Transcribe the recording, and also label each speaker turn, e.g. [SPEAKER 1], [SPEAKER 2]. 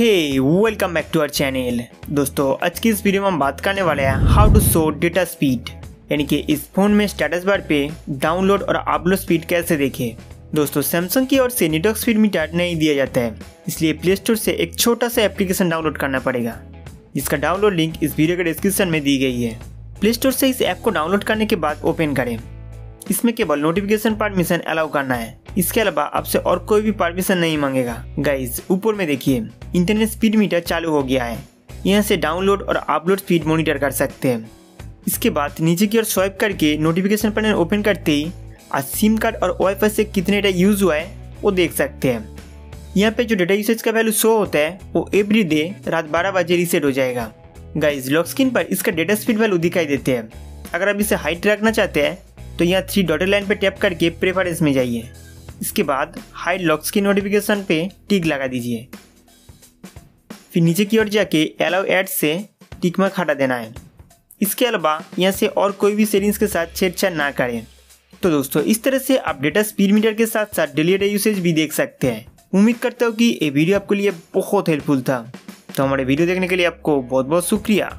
[SPEAKER 1] Hey welcome back to our channel दोस्तों, आज की इस वीडियो में हम बात करने वाले हैं how to show data speed यानी कि इस फ़ोन में स्टेटस बार पे डाउनलोड और अपलोड स्पीड कैसे देखें। दोस्तों सैमसंग की ओर से नेटवर्क स्पीड मीटर नहीं दिया जाता है, इसलिए प्ले स्टोर से एक छोटा सा एप्लीकेशन डाउनलोड करना पड़ेगा। जिसका डाउनलोड लिंक इस वीडियो के डिस्क्रिप्शन में दी गई है। प्ले स्टोर से इस ऐप को डाउनलोड करने के बाद ओपन करें। इसमें केवल नोटिफिकेशन परमिशन अलाउ करना है। इसके अलावा आपसे और कोई भी परमिशन नहीं मांगेगा। गाइज़ ऊपर में देखिए इंटरनेट स्पीड मीटर चालू हो गया है। यहाँ से डाउनलोड और अपलोड स्पीड मॉनिटर कर सकते हैं। इसके बाद नीचे की ओर स्वाइप करके नोटिफिकेशन पैनल ओपन करते ही, आज सिम कार्ड और वाईफाई से कितने डेटा यूज़ हुआ है, वो देख सकते हैं। यहाँ पे जो डेटा यूसेज का वैल्यू शो होता है, वो एवरी डे रात बारह बजे रिसेट हो जाएगा। गाइज़ लॉक स्क्रीन पर इसका डेटा स्पीड वैल्यू दिखाई देते हैं। अगर आप इसे हाइट रखना चाहते हैं तो यहाँ थ्री डॉटेड लाइन पे टैप करके प्रेफरेंस में जाइए। इसके बाद हाइड लॉक स्क्रीन नोटिफिकेशन पे टिक लगा दीजिए। फिर नीचे की ओर जाके अलाउ एड से टिक मार्क हटा देना है। इसके अलावा यहाँ से और कोई भी सेटिंग्स के साथ छेड़छाड़ ना करें। तो दोस्तों, इस तरह से आप डेटा स्पीड मीटर के साथ साथ डेली डेटा यूसेज भी देख सकते हैं। उम्मीद करता हूँ कि ये वीडियो आपके लिए बहुत हेल्पफुल था। तो हमारे वीडियो देखने के लिए आपको बहुत बहुत शुक्रिया।